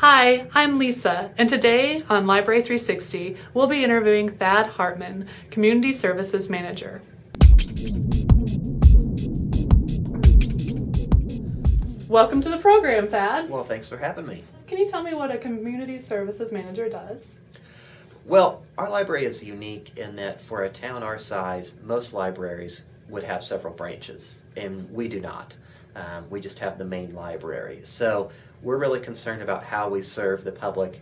Hi, I'm Lisa, and today on Library 360, we'll be interviewing Thad Hartman, Community Services Manager. Welcome to the program, Thad. Well, thanks for having me. Can you tell me what a Community Services Manager does? Well, our library is unique in that for a town our size, most libraries would have several branches, and we do not. Um, we just have the main library. So we're really concerned about how we serve the public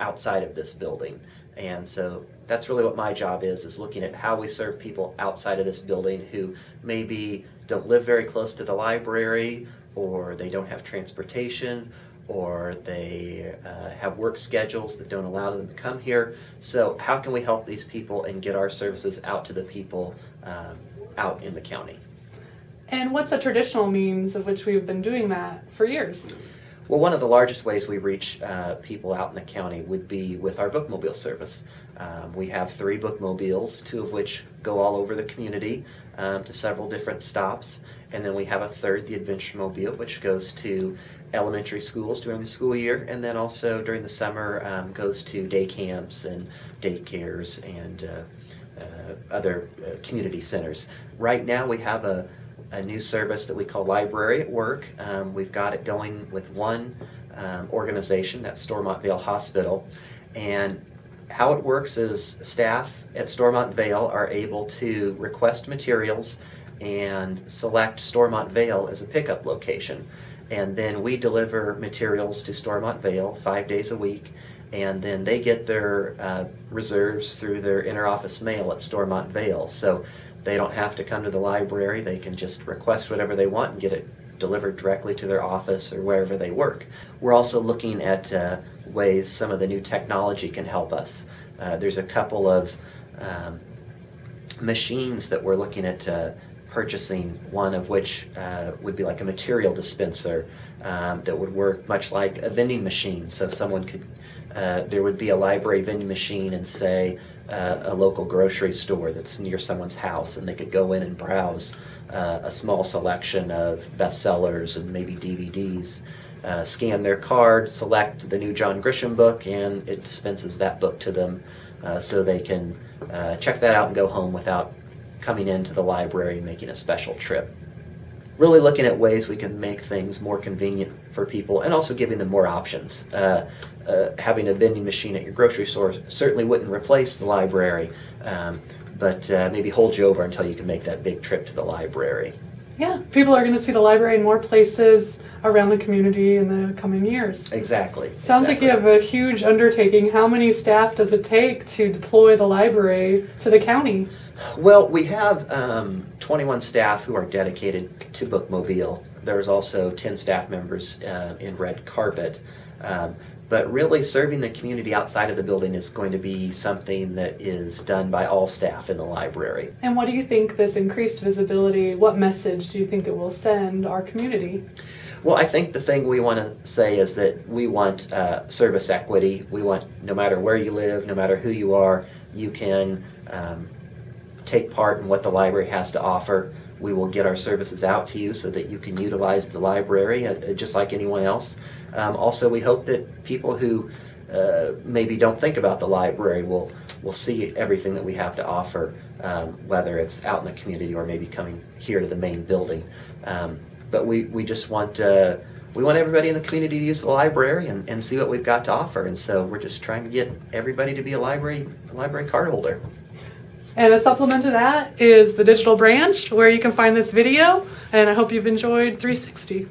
outside of this building. And so that's really what my job is, is looking at how we serve people outside of this building who maybe don't live very close to the library or they don't have transportation or they uh, have work schedules that don't allow them to come here. So how can we help these people and get our services out to the people um, out in the county? And what's a traditional means of which we've been doing that for years? Well, one of the largest ways we reach uh, people out in the county would be with our bookmobile service. Um, we have three bookmobiles, two of which go all over the community um, to several different stops. And then we have a third, the Adventure Mobile, which goes to elementary schools during the school year, and then also during the summer um, goes to day camps and daycares and uh, uh, other uh, community centers. Right now, we have a a new service that we call Library at Work. Um, we've got it going with one um, organization, that's Stormont Vail Hospital. And how it works is staff at Stormont Vail are able to request materials and select Stormont Vail as a pickup location. And then we deliver materials to Stormont Vail five days a week. And then they get their uh, reserves through their interoffice mail at Stormont Vail. So they don't have to come to the library. They can just request whatever they want and get it delivered directly to their office or wherever they work. We're also looking at uh, ways some of the new technology can help us. Uh, there's a couple of um, machines that we're looking at uh, purchasing, one of which uh, would be like a material dispenser um, that would work much like a vending machine. So someone could, uh, there would be a library vending machine and say, uh, a local grocery store that's near someone's house and they could go in and browse uh, a small selection of bestsellers and maybe DVDs, uh, scan their card, select the new John Grisham book, and it dispenses that book to them uh, so they can check that out and go home without coming into the library and making a special trip really looking at ways we can make things more convenient for people and also giving them more options. Uh, uh, having a vending machine at your grocery store certainly wouldn't replace the library, um, but uh, maybe hold you over until you can make that big trip to the library. Yeah, people are going to see the library in more places around the community in the coming years. Exactly. Sounds exactly. like you have a huge undertaking. How many staff does it take to deploy the library to the county? Well, we have um, 21 staff who are dedicated to Bookmobile. There's also 10 staff members uh, in Red Carpet. Um, but really serving the community outside of the building is going to be something that is done by all staff in the library. And what do you think this increased visibility, what message do you think it will send our community? Well, I think the thing we want to say is that we want uh, service equity. We want no matter where you live, no matter who you are, you can um, take part in what the library has to offer. We will get our services out to you so that you can utilize the library uh, just like anyone else. Um, also, we hope that people who uh, maybe don't think about the library will will see everything that we have to offer, um, whether it's out in the community or maybe coming here to the main building. Um, but we, we just want uh, we want everybody in the community to use the library and, and see what we've got to offer. And so we're just trying to get everybody to be a library a library card holder. And a supplement to that is the digital branch where you can find this video. And I hope you've enjoyed 360.